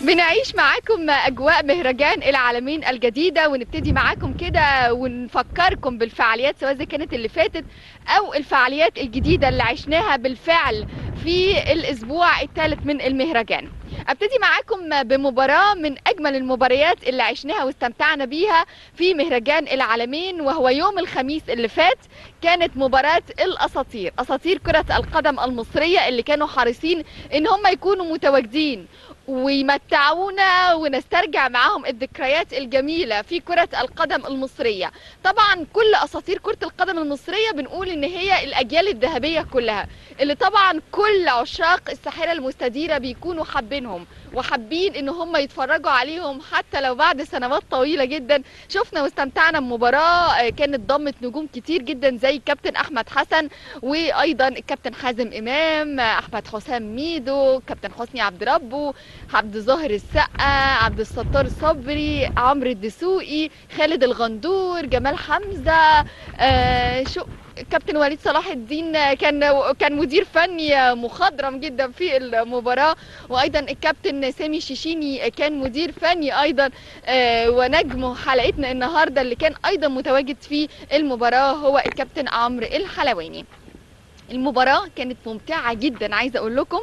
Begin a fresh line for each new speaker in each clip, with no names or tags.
بنعيش معاكم أجواء مهرجان العالمين الجديدة ونبتدي معاكم كده ونفكركم بالفعاليات سواء إذا كانت اللي فاتت أو الفعاليات الجديدة اللي عشناها بالفعل في الأسبوع الثالث من المهرجان. أبتدي معاكم بمباراة من أجمل المباريات اللي عشناها واستمتعنا بيها في مهرجان العالمين وهو يوم الخميس اللي فات. كانت مباراة الأساطير أساطير كرة القدم المصرية اللي كانوا حريصين إن هم يكونوا متواجدين. ويمتعونا ونسترجع معاهم الذكريات الجميلة في كرة القدم المصرية. طبعا كل أساطير كرة القدم المصرية بنقول إن هي الأجيال الذهبية كلها اللي طبعا كل عشاق الساحرة المستديرة بيكونوا حابينهم وحابين إن هم يتفرجوا عليهم حتى لو بعد سنوات طويلة جدا. شفنا واستمتعنا بمباراة كانت ضمت نجوم كتير جدا زي كابتن أحمد حسن وأيضا الكابتن حازم إمام أحمد حسام ميدو كابتن حسني عبد ربه عبد ظاهر السقا عبد الستار صبري عمرو الدسوقي خالد الغندور جمال حمزة آه شو كابتن وليد صلاح الدين كان كان مدير فني مخضرم جدا في المباراة. وأيضا الكابتن سامي شيشيني كان مدير فني أيضا ونجم حلقتنا النهارده اللي كان أيضا متواجد في المباراة هو الكابتن عمرو الحلواني. المباراة كانت ممتعة جدا عايزة أقول لكم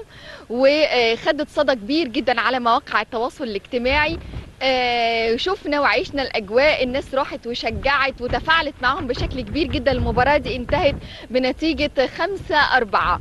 وخدت صدى كبير جدا على مواقع التواصل الاجتماعي. آه شفنا وعيشنا الأجواء الناس راحت وشجعت وتفاعلت معهم بشكل كبير جدا. المباراة دي انتهت بنتيجة 5 4